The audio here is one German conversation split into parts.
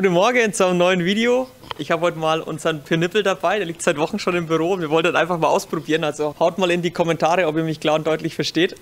Guten Morgen zu einem neuen Video. Ich habe heute mal unseren Pirnippel dabei, der liegt seit Wochen schon im Büro und wir wollten einfach mal ausprobieren. Also haut mal in die Kommentare, ob ihr mich klar und deutlich versteht.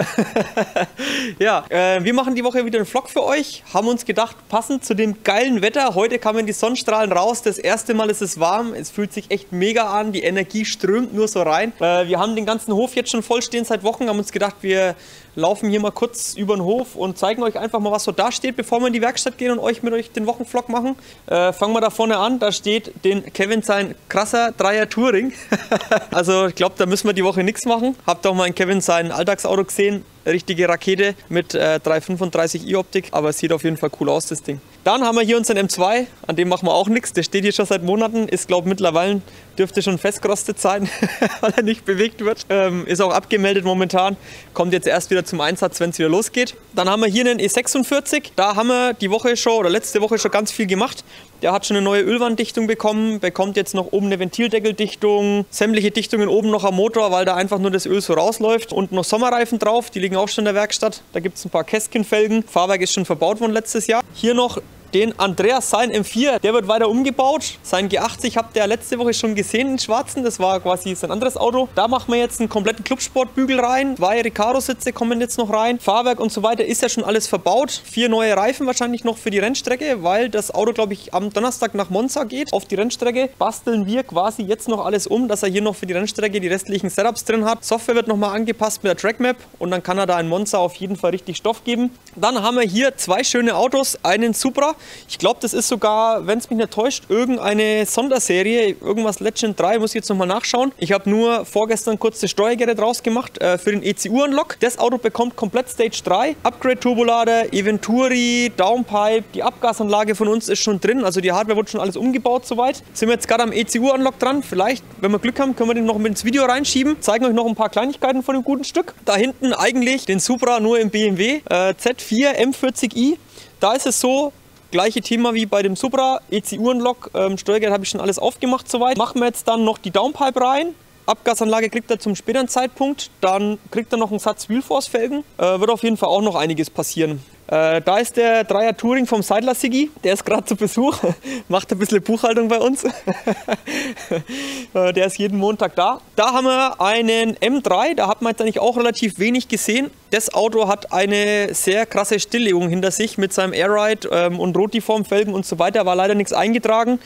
ja, äh, wir machen die Woche wieder einen Vlog für euch. Haben uns gedacht, passend zu dem geilen Wetter, heute kamen die Sonnenstrahlen raus. Das erste Mal ist es warm, es fühlt sich echt mega an, die Energie strömt nur so rein. Äh, wir haben den ganzen Hof jetzt schon vollstehen seit Wochen, haben uns gedacht, wir laufen hier mal kurz über den Hof und zeigen euch einfach mal, was so da steht, bevor wir in die Werkstatt gehen und euch mit euch den Wochenvlog machen. Äh, fangen wir da vorne an, da steht den Kevin sein krasser Dreier Touring. also ich glaube, da müssen wir die Woche nichts machen. Habt auch mal in Kevin sein Alltagsauto gesehen. Richtige Rakete mit äh, 335i Optik, aber es sieht auf jeden Fall cool aus, das Ding. Dann haben wir hier unseren M2, an dem machen wir auch nichts. Der steht hier schon seit Monaten, ist glaube mittlerweile, dürfte schon festgerostet sein, weil er nicht bewegt wird. Ähm, ist auch abgemeldet momentan, kommt jetzt erst wieder zum Einsatz, wenn es wieder losgeht. Dann haben wir hier einen E46, da haben wir die Woche schon oder letzte Woche schon ganz viel gemacht. Der hat schon eine neue Ölwanddichtung bekommen, bekommt jetzt noch oben eine Ventildeckeldichtung, sämtliche Dichtungen oben noch am Motor, weil da einfach nur das Öl so rausläuft und noch Sommerreifen drauf, die liegen auch schon in der Werkstatt. Da gibt es ein paar Kästchenfelgen, Fahrwerk ist schon verbaut worden letztes Jahr. Hier noch den Andreas sein M4, der wird weiter umgebaut. Sein G80 habt ihr letzte Woche schon gesehen, den schwarzen. Das war quasi sein anderes Auto. Da machen wir jetzt einen kompletten Clubsportbügel rein. Zwei Recaro-Sitze kommen jetzt noch rein. Fahrwerk und so weiter ist ja schon alles verbaut. Vier neue Reifen wahrscheinlich noch für die Rennstrecke, weil das Auto, glaube ich, am Donnerstag nach Monza geht. Auf die Rennstrecke basteln wir quasi jetzt noch alles um, dass er hier noch für die Rennstrecke die restlichen Setups drin hat. Software wird nochmal angepasst mit der Trackmap und dann kann er da in Monza auf jeden Fall richtig Stoff geben. Dann haben wir hier zwei schöne Autos. Einen Supra ich glaube, das ist sogar, wenn es mich nicht täuscht, irgendeine Sonderserie, irgendwas Legend 3, muss ich jetzt nochmal nachschauen. Ich habe nur vorgestern kurz das Steuergerät rausgemacht äh, für den ECU-Unlock. Das Auto bekommt komplett Stage 3, Upgrade-Turbolader, Eventuri, Downpipe, die Abgasanlage von uns ist schon drin, also die Hardware wurde schon alles umgebaut soweit. Sind wir jetzt gerade am ECU-Unlock dran, vielleicht, wenn wir Glück haben, können wir den noch mit ins Video reinschieben, zeigen euch noch ein paar Kleinigkeiten von dem guten Stück. Da hinten eigentlich den Supra nur im BMW, äh, Z4 M40i. Da ist es so, Gleiche Thema wie bei dem Supra, ECU-Unlock, ähm, Steuergerät habe ich schon alles aufgemacht soweit. Machen wir jetzt dann noch die Downpipe rein. Abgasanlage kriegt er zum späteren Zeitpunkt. Dann kriegt er noch einen Satz Wheelforce-Felgen. Äh, wird auf jeden Fall auch noch einiges passieren. Äh, da ist der Dreier Touring vom Seidler Sigi, der ist gerade zu Besuch, macht ein bisschen Buchhaltung bei uns. äh, der ist jeden Montag da. Da haben wir einen M3, da hat man jetzt eigentlich auch relativ wenig gesehen. Das Auto hat eine sehr krasse Stilllegung hinter sich mit seinem Airride ähm, und Rotiformfelgen und so weiter, war leider nichts eingetragen.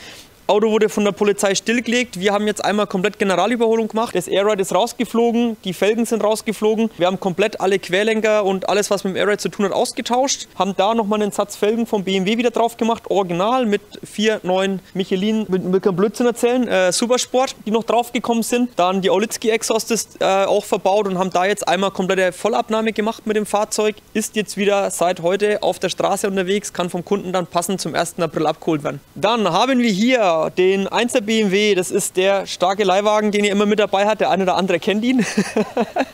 Auto wurde von der Polizei stillgelegt. Wir haben jetzt einmal komplett Generalüberholung gemacht. Das Airride ist rausgeflogen, die Felgen sind rausgeflogen. Wir haben komplett alle Querlenker und alles, was mit dem Airride zu tun hat, ausgetauscht. Haben da nochmal einen Satz Felgen vom BMW wieder drauf gemacht, original mit vier neuen Michelin, mit, mit keinem Blödsinn erzählen, äh, Supersport, die noch draufgekommen sind. Dann die Aulitzki Exhaust ist äh, auch verbaut und haben da jetzt einmal komplette Vollabnahme gemacht mit dem Fahrzeug. Ist jetzt wieder seit heute auf der Straße unterwegs, kann vom Kunden dann passend zum 1. April abgeholt werden. Dann haben wir hier den 1er BMW, das ist der starke Leihwagen, den ihr immer mit dabei hat. Der eine oder andere kennt ihn.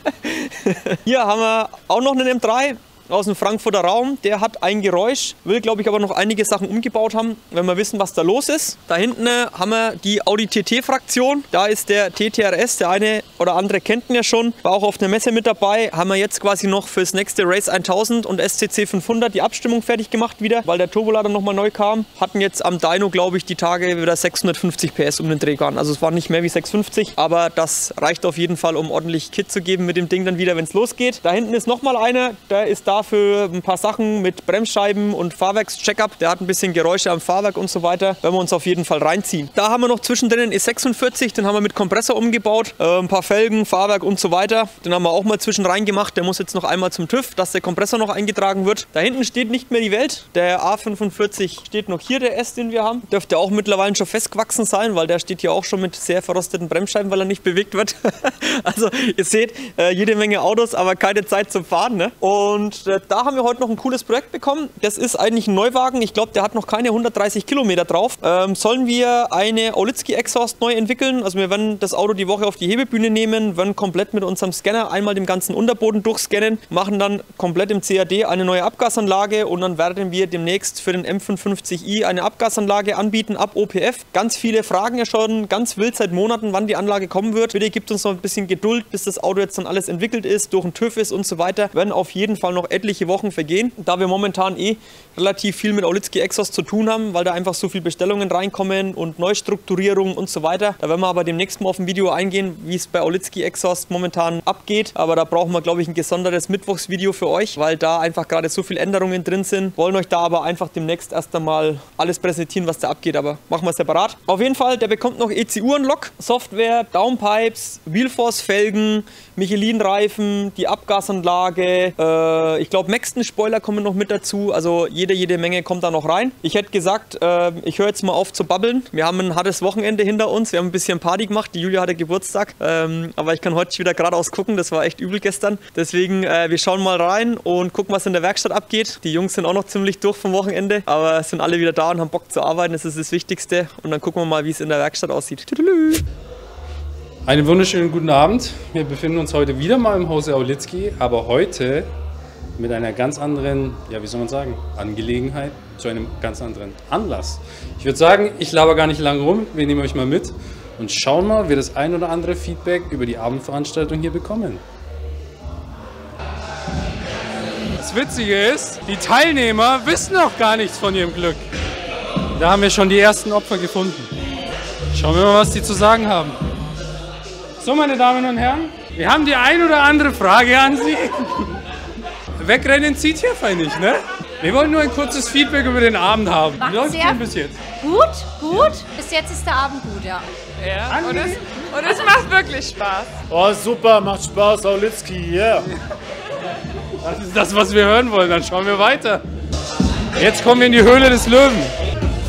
Hier haben wir auch noch einen M3 aus dem Frankfurter Raum. Der hat ein Geräusch, will glaube ich aber noch einige Sachen umgebaut haben, wenn wir wissen, was da los ist. Da hinten haben wir die Audi TT-Fraktion. Da ist der TTRS, der eine oder andere kennt ihn ja schon, war auch auf der Messe mit dabei. Haben wir jetzt quasi noch fürs nächste Race 1000 und SCC 500 die Abstimmung fertig gemacht wieder, weil der Turbolader nochmal neu kam. Hatten jetzt am Dyno, glaube ich, die Tage wieder 650 PS um den Dreh. Also es war nicht mehr wie 650, aber das reicht auf jeden Fall, um ordentlich Kit zu geben mit dem Ding dann wieder, wenn es losgeht. Da hinten ist nochmal einer, der ist da für ein paar Sachen mit Bremsscheiben und Fahrwerkscheckup. Der hat ein bisschen Geräusche am Fahrwerk und so weiter. Werden wir uns auf jeden Fall reinziehen. Da haben wir noch zwischendrin den E46, den haben wir mit Kompressor umgebaut. Äh, ein paar Felgen, Fahrwerk und so weiter. Den haben wir auch mal zwischen rein gemacht. Der muss jetzt noch einmal zum TÜV, dass der Kompressor noch eingetragen wird. Da hinten steht nicht mehr die Welt. Der A45 steht noch hier, der S, den wir haben. Dürfte auch mittlerweile schon festgewachsen sein, weil der steht hier auch schon mit sehr verrosteten Bremsscheiben, weil er nicht bewegt wird. also ihr seht, äh, jede Menge Autos, aber keine Zeit zum Fahren. Ne? Und äh, da haben wir heute noch ein cooles Projekt bekommen. Das ist eigentlich ein Neuwagen. Ich glaube, der hat noch keine 130 Kilometer drauf. Ähm, sollen wir eine Olitzki Exhaust neu entwickeln? Also wir werden das Auto die Woche auf die Hebebühne reinnehmen, werden komplett mit unserem Scanner einmal den ganzen Unterboden durchscannen, machen dann komplett im CAD eine neue Abgasanlage und dann werden wir demnächst für den M550i eine Abgasanlage anbieten ab OPF. Ganz viele Fragen ja schon, ganz wild seit Monaten, wann die Anlage kommen wird. Bitte gibt uns noch ein bisschen Geduld, bis das Auto jetzt dann alles entwickelt ist, durch den TÜV ist und so weiter. Werden auf jeden Fall noch etliche Wochen vergehen, da wir momentan eh relativ viel mit Aulitzki Exos zu tun haben, weil da einfach so viele Bestellungen reinkommen und Neustrukturierung und so weiter. Da werden wir aber demnächst mal auf ein Video eingehen, wie es bei Aulitzki Exhaust momentan abgeht. Aber da brauchen wir, glaube ich, ein gesondertes Mittwochsvideo für euch, weil da einfach gerade so viele Änderungen drin sind. Wollen euch da aber einfach demnächst erst einmal alles präsentieren, was da abgeht. Aber machen wir separat. Auf jeden Fall, der bekommt noch ECU-Unlock, Software, Downpipes, Wheelforce-Felgen, Michelin-Reifen, die Abgasanlage. Äh, ich glaube, Maxton-Spoiler kommen noch mit dazu. Also jede, jede Menge kommt da noch rein. Ich hätte gesagt, äh, ich höre jetzt mal auf zu babbeln. Wir haben ein hartes Wochenende hinter uns. Wir haben ein bisschen Party gemacht. Die Julia hatte Geburtstag. Ähm, aber ich kann heute wieder geradeaus gucken. Das war echt übel gestern. Deswegen, äh, wir schauen mal rein und gucken, was in der Werkstatt abgeht. Die Jungs sind auch noch ziemlich durch vom Wochenende. Aber sind alle wieder da und haben Bock zu arbeiten. Das ist das Wichtigste. Und dann gucken wir mal, wie es in der Werkstatt aussieht. Tüdelü. Einen wunderschönen guten Abend. Wir befinden uns heute wieder mal im Hause Aulitzki, aber heute mit einer ganz anderen, ja, wie soll man sagen, Angelegenheit, zu einem ganz anderen Anlass. Ich würde sagen, ich laber gar nicht lange rum, wir nehmen euch mal mit und schauen mal, wie wir das ein oder andere Feedback über die Abendveranstaltung hier bekommen. Das Witzige ist, die Teilnehmer wissen noch gar nichts von ihrem Glück. Da haben wir schon die ersten Opfer gefunden. Schauen wir mal, was die zu sagen haben. So, meine Damen und Herren, wir haben die ein oder andere Frage an Sie. Wegrennen zieht hier fein nicht, ne? Wir wollen nur ein kurzes Feedback über den Abend haben. Wie läuft es denn bis jetzt? Gut, gut. Bis jetzt ist der Abend gut, ja. Ja, und es, und es macht wirklich Spaß. Oh, super, macht Spaß, Aulitzki, yeah. Das ist das, was wir hören wollen. Dann schauen wir weiter. Jetzt kommen wir in die Höhle des Löwen.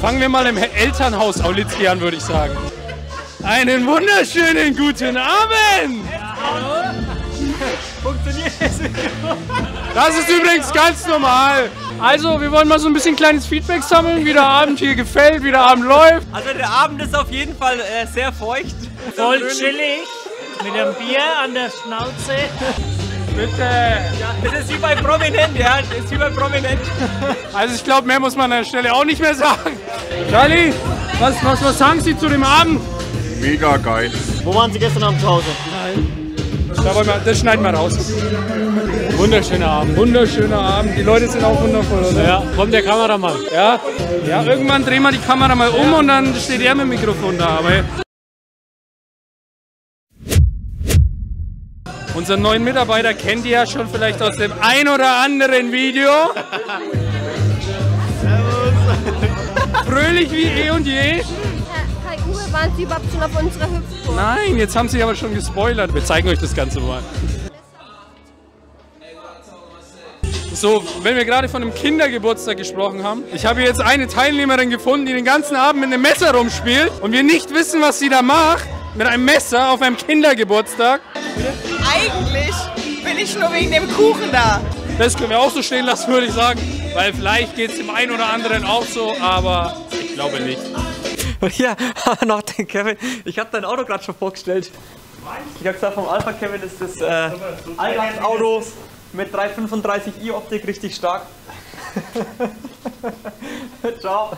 Fangen wir mal im Elternhaus Aulitzki an, würde ich sagen. Einen wunderschönen guten Abend! Das ist übrigens ganz normal. Also, wir wollen mal so ein bisschen kleines Feedback sammeln, wie der Abend hier gefällt, wie der Abend läuft. Also der Abend ist auf jeden Fall äh, sehr feucht. Voll chillig, mit einem Bier an der Schnauze. Bitte. Das ist wie bei Prominent, ja. Das ist wie bei Prominent. Also, ich glaube, mehr muss man an der Stelle auch nicht mehr sagen. Charlie, was, was, was sagen Sie zu dem Abend? Mega geil. Wo waren Sie gestern Abend zu Hause? Da wollen wir, das schneiden wir raus. Wunderschöner Abend. Wunderschöner Abend. Die Leute sind auch wundervoll, oder? Ja, kommt der Kameramann. Ja, ja irgendwann drehen wir die Kamera mal um und dann steht er mit dem Mikrofon da. Aber Unseren neuen Mitarbeiter kennt ihr ja schon vielleicht aus dem ein oder anderen Video. Fröhlich wie eh und je. Uwe, waren Sie überhaupt schon auf unserer Hüpfburg? Nein, jetzt haben sie aber schon gespoilert. Wir zeigen euch das Ganze mal. So, wenn wir gerade von einem Kindergeburtstag gesprochen haben, ich habe jetzt eine Teilnehmerin gefunden, die den ganzen Abend mit einem Messer rumspielt und wir nicht wissen, was sie da macht. Mit einem Messer auf einem Kindergeburtstag. Eigentlich bin ich nur wegen dem Kuchen da. Das können wir auch so stehen lassen, würde ich sagen. Weil vielleicht geht es dem einen oder anderen auch so, aber ich glaube nicht. Ja, noch den Kevin. Ich habe dein Auto gerade schon vorgestellt. Ich habe gesagt, vom Alpha Kevin ist das äh, Alltagsauto mit 335i Optik richtig stark. Ciao.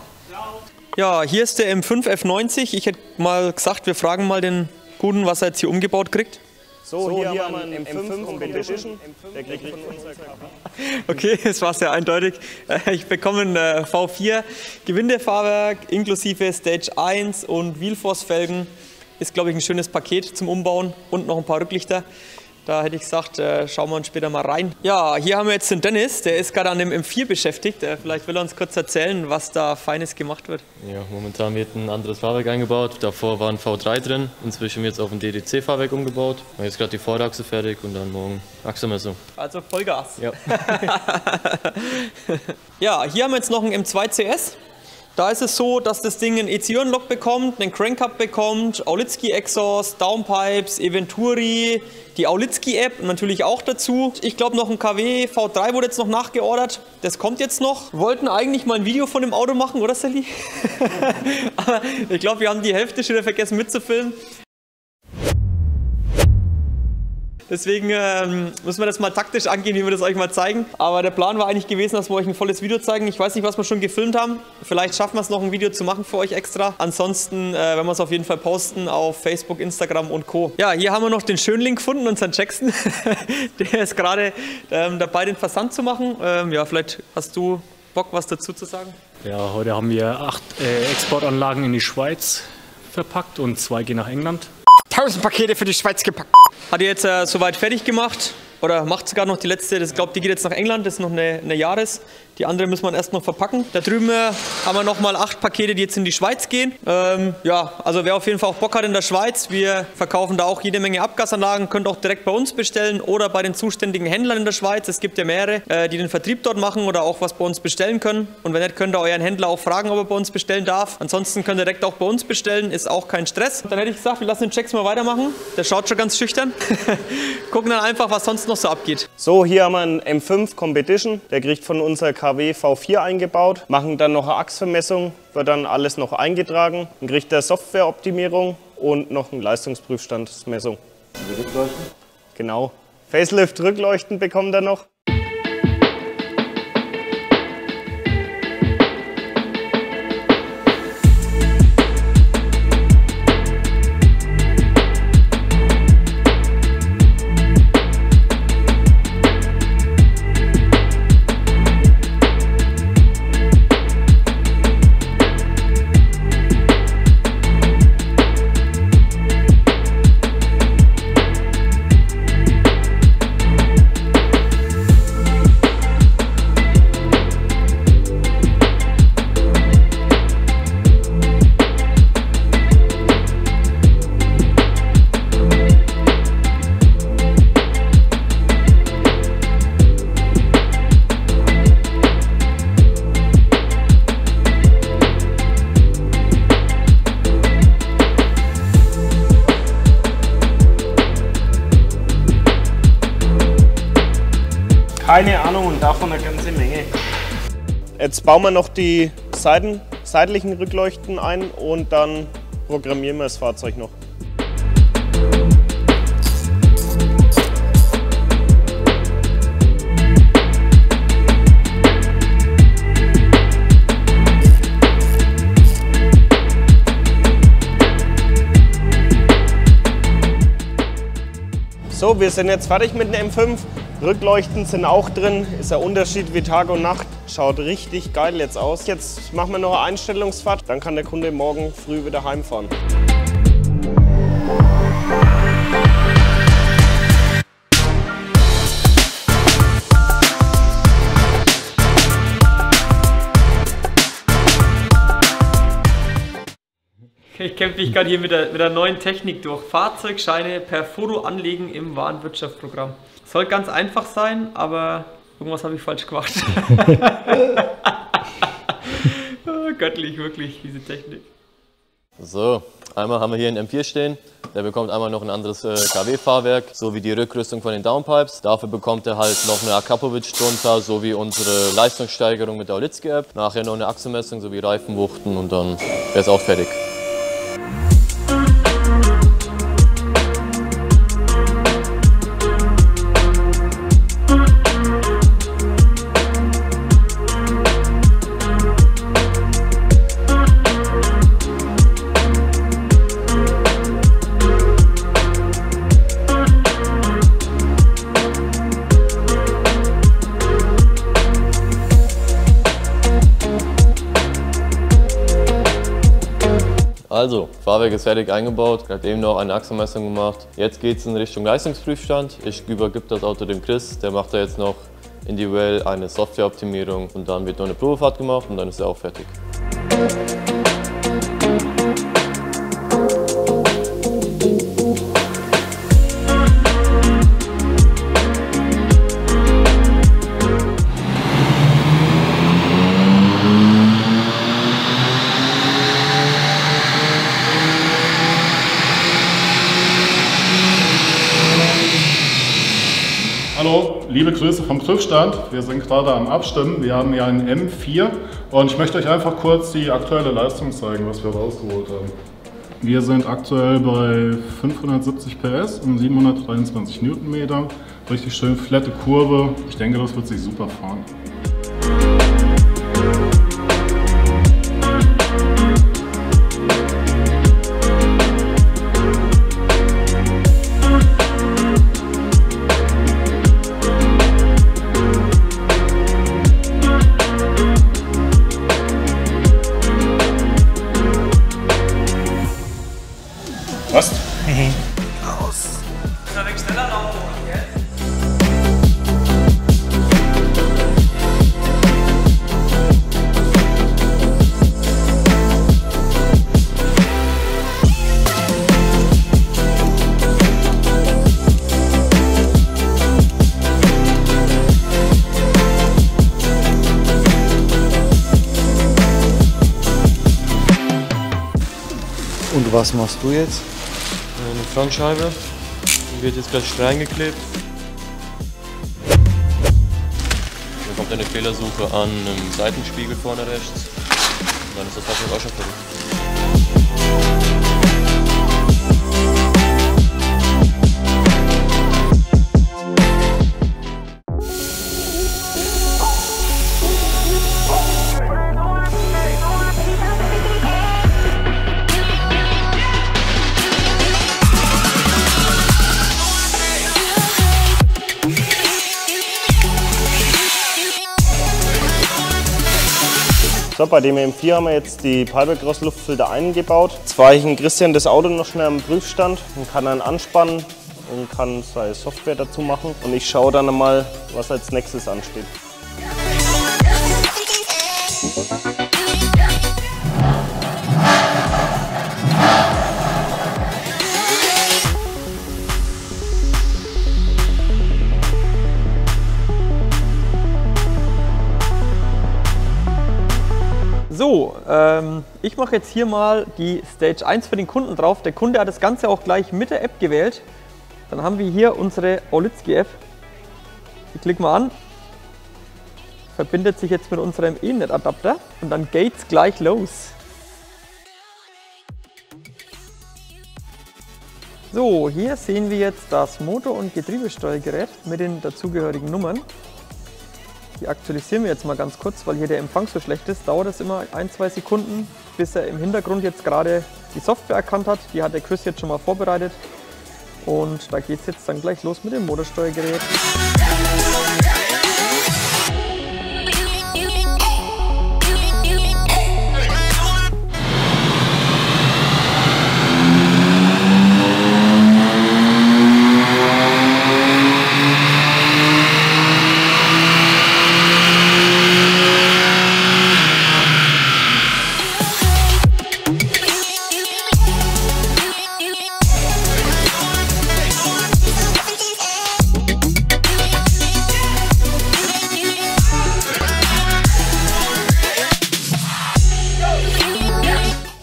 Ja, hier ist der M5 F90. Ich hätte mal gesagt, wir fragen mal den Guten, was er jetzt hier umgebaut kriegt. So, hier, haben wir einen M5 Competition. Der kriegt von uns Okay, es war sehr eindeutig. Äh, Ich bekomme ein äh, V4 Gewindefahrwerk inklusive Stage 1 und Wheelforce-Felgen. Ist, glaube ich, ein schönes Paket zum Umbauen und noch ein paar Rücklichter. Da hätte ich gesagt, äh, schauen wir uns später mal rein. Ja, hier haben wir jetzt den Dennis, der ist gerade an dem M4 beschäftigt. Äh, Vielleicht will er uns kurz erzählen, was da Feines gemacht wird. Ja, momentan wird ein anderes Fahrwerk eingebaut. Davor war ein V3 drin. Inzwischen wird es auf ein DDC-Fahrwerk umgebaut. Und jetzt gerade die Vorderachse fertig und dann morgen Achselmessung. Also Vollgas. Ja. Ja, hier haben wir jetzt noch einen M2 CS. Da ist es so, dass das Ding einen ECU-Unlock bekommt, einen Crank-Up bekommt, Aulitzki Exhaust, Downpipes, Eventuri, die Aulitzki-App natürlich auch dazu. Ich glaube noch ein KW V3 wurde jetzt noch nachgeordert. Das kommt jetzt noch. Wollten eigentlich mal ein Video von dem Auto machen, oder Sally? Aber ich glaube, wir haben die Hälfte schon wieder vergessen mitzufilmen. Deswegen ähm, müssen wir das mal taktisch angehen, wie wir das euch mal zeigen. Aber der Plan war eigentlich gewesen, dass wir euch ein volles Video zeigen. Ich weiß nicht, was wir schon gefilmt haben. Vielleicht schaffen wir es noch ein Video zu machen für euch extra. Ansonsten äh, werden wir es auf jeden Fall posten auf Facebook, Instagram und Co. Ja, hier haben wir noch den Schönling gefunden, unseren Jackson. der ist gerade ähm, dabei, den Versand zu machen. Ähm, ja, vielleicht hast du Bock, was dazu zu sagen? Ja, heute haben wir acht äh, Exportanlagen in die Schweiz verpackt und zwei gehen nach England. 1000 Pakete für die Schweiz gepackt. Hat ihr jetzt äh, soweit fertig gemacht? Oder macht sogar noch die letzte, das glaube die geht jetzt nach England, das ist noch eine, eine Jahres. Die andere müssen wir erst noch verpacken. Da drüben äh, haben wir nochmal acht Pakete, die jetzt in die Schweiz gehen. Ähm, ja, also wer auf jeden Fall auch Bock hat in der Schweiz, wir verkaufen da auch jede Menge Abgasanlagen, könnt auch direkt bei uns bestellen oder bei den zuständigen Händlern in der Schweiz. Es gibt ja mehrere, äh, die den Vertrieb dort machen oder auch was bei uns bestellen können. Und wenn nicht, könnt ihr euren Händler auch fragen, ob er bei uns bestellen darf. Ansonsten könnt ihr direkt auch bei uns bestellen, ist auch kein Stress. Dann hätte ich gesagt, wir lassen den Checks mal weitermachen. Der schaut schon ganz schüchtern. Gucken dann einfach, was sonst noch so abgeht. So, hier haben wir einen M5 Competition. Der kriegt von unserer KW V4 eingebaut. Machen dann noch eine Achsvermessung, wird dann alles noch eingetragen. Dann kriegt er Softwareoptimierung und noch eine Leistungsprüfstandsmessung. Rückleuchten? Genau. Facelift Rückleuchten bekommt er noch. Keine Ahnung und davon eine ganze Menge. Jetzt bauen wir noch die Seiten, seitlichen Rückleuchten ein und dann programmieren wir das Fahrzeug noch. So, wir sind jetzt fertig mit dem M5. Rückleuchten sind auch drin, ist der Unterschied wie Tag und Nacht. Schaut richtig geil jetzt aus. Jetzt machen wir noch eine Einstellungsfahrt, dann kann der Kunde morgen früh wieder heimfahren. Ich kämpfe mich gerade hier mit der, mit der neuen Technik durch. Fahrzeugscheine per Foto anlegen im Warenwirtschaftsprogramm. Soll ganz einfach sein, aber irgendwas habe ich falsch gemacht. Oh, Göttlich, wirklich, diese Technik. So, einmal haben wir hier einen M4 stehen. Der bekommt einmal noch ein anderes äh, KW-Fahrwerk, sowie die Rückrüstung von den Downpipes. Dafür bekommt er halt noch eine Akapovic drunter, sowie unsere Leistungssteigerung mit der Olitzki-App. Nachher noch eine Achsenmessung sowie Reifenwuchten und dann wäre es auch fertig. Also, Fahrwerk ist fertig eingebaut, gerade eben noch eine Achsenmessung gemacht. Jetzt geht es in Richtung Leistungsprüfstand. Ich übergebe das Auto dem Chris, der macht da jetzt noch individuell eine Softwareoptimierung und dann wird noch eine Probefahrt gemacht und dann ist er auch fertig. Liebe Grüße vom Prüfstand. Wir sind gerade am Abstimmen. Wir haben hier einen M4 und ich möchte euch einfach kurz die aktuelle Leistung zeigen, was wir rausgeholt haben. Wir sind aktuell bei 570 PS und 723 Newtonmeter. Richtig schön flatte Kurve. Ich denke, das wird sich super fahren. Was machst du jetzt? Eine Frontscheibe. Die wird jetzt gleich reingeklebt. Dann kommt eine Fehlersuche an einem Seitenspiegel vorne rechts. Und dann ist das Fahrzeug auch schon fertig. So, bei dem M4 haben wir jetzt die Pipeback Luftfilter eingebaut. Jetzt war ich in Christian das Auto noch schnell am Prüfstand und kann dann anspannen und kann seine Software dazu machen. Und ich schaue dann mal, was als nächstes ansteht. So, ähm, ich mache jetzt hier mal die Stage 1 für den Kunden drauf. Der Kunde hat das Ganze auch gleich mit der App gewählt. Dann haben wir hier unsere Olitzki-App. Die klicken wir an. Verbindet sich jetzt mit unserem Ethernet-Adapter und dann geht's gleich los. So, hier sehen wir jetzt das Motor- und Getriebesteuergerät mit den dazugehörigen Nummern. Die aktualisieren wir jetzt mal ganz kurz, weil hier der Empfang so schlecht ist. Dauert es immer ein, zwei Sekunden, bis er im Hintergrund jetzt gerade die Software erkannt hat. Die hat der Chris jetzt schon mal vorbereitet. Und da geht es jetzt dann gleich los mit dem Motorsteuergerät.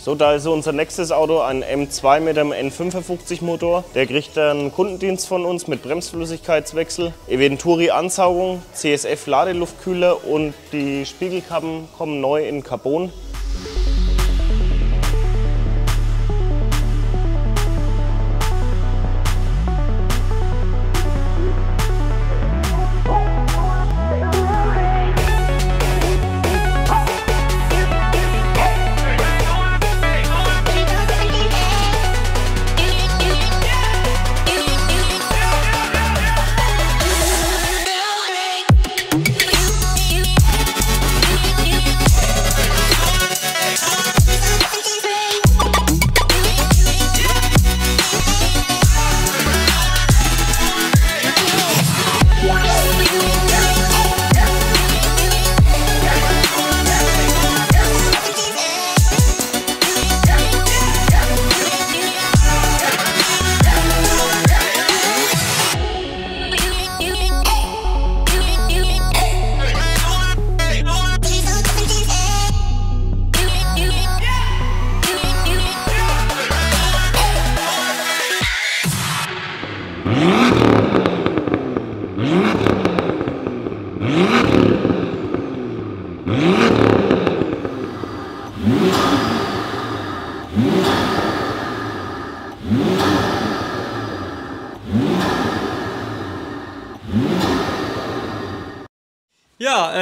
So, da ist unser nächstes Auto ein M2 mit einem N55 Motor. Der kriegt einen Kundendienst von uns mit Bremsflüssigkeitswechsel, Eventuri-Ansaugung, CSF-Ladeluftkühler und die Spiegelkappen kommen neu in Carbon.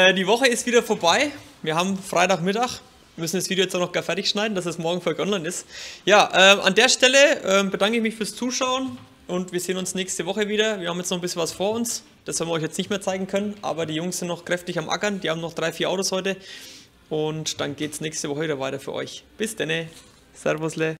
Äh, die Woche ist wieder vorbei. Wir haben Freitagmittag. Wir müssen das Video jetzt auch noch gar fertig schneiden, dass es morgen für online ist. Ja, äh, an der Stelle äh, bedanke ich mich fürs Zuschauen und wir sehen uns nächste Woche wieder. Wir haben jetzt noch ein bisschen was vor uns. Das haben wir euch jetzt nicht mehr zeigen können, aber die Jungs sind noch kräftig am Ackern. Die haben noch drei, vier Autos heute. Und dann geht es nächste Woche wieder weiter für euch. Bis dann. Servusle.